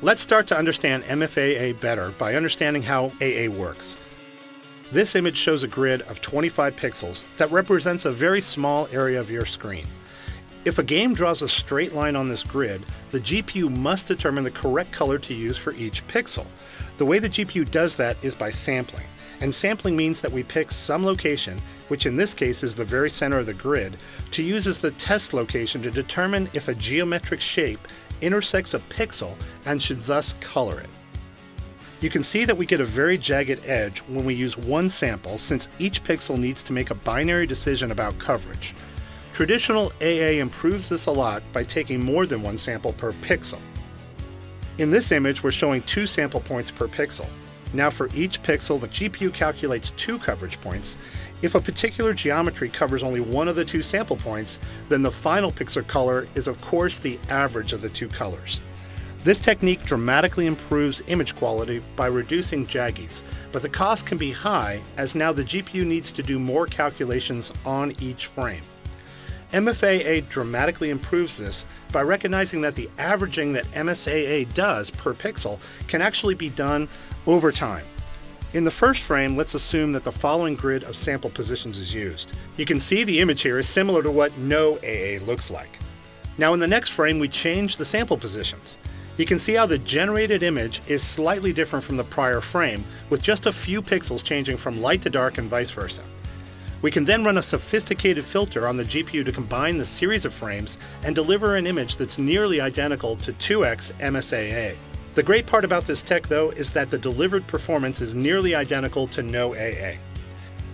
Let's start to understand MFAA better by understanding how AA works. This image shows a grid of 25 pixels that represents a very small area of your screen. If a game draws a straight line on this grid, the GPU must determine the correct color to use for each pixel. The way the GPU does that is by sampling. And sampling means that we pick some location, which in this case is the very center of the grid, to use as the test location to determine if a geometric shape intersects a pixel and should thus color it. You can see that we get a very jagged edge when we use one sample since each pixel needs to make a binary decision about coverage. Traditional AA improves this a lot by taking more than one sample per pixel. In this image, we're showing two sample points per pixel. Now for each pixel, the GPU calculates two coverage points. If a particular geometry covers only one of the two sample points, then the final pixel color is of course the average of the two colors. This technique dramatically improves image quality by reducing jaggies, but the cost can be high as now the GPU needs to do more calculations on each frame. MFAA dramatically improves this by recognizing that the averaging that MSAA does per pixel can actually be done over time. In the first frame, let's assume that the following grid of sample positions is used. You can see the image here is similar to what no AA looks like. Now in the next frame, we change the sample positions. You can see how the generated image is slightly different from the prior frame, with just a few pixels changing from light to dark and vice versa. We can then run a sophisticated filter on the GPU to combine the series of frames and deliver an image that's nearly identical to 2x MSAA. The great part about this tech though is that the delivered performance is nearly identical to no AA.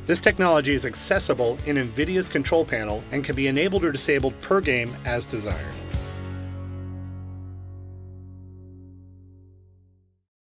This technology is accessible in NVIDIA's control panel and can be enabled or disabled per game as desired.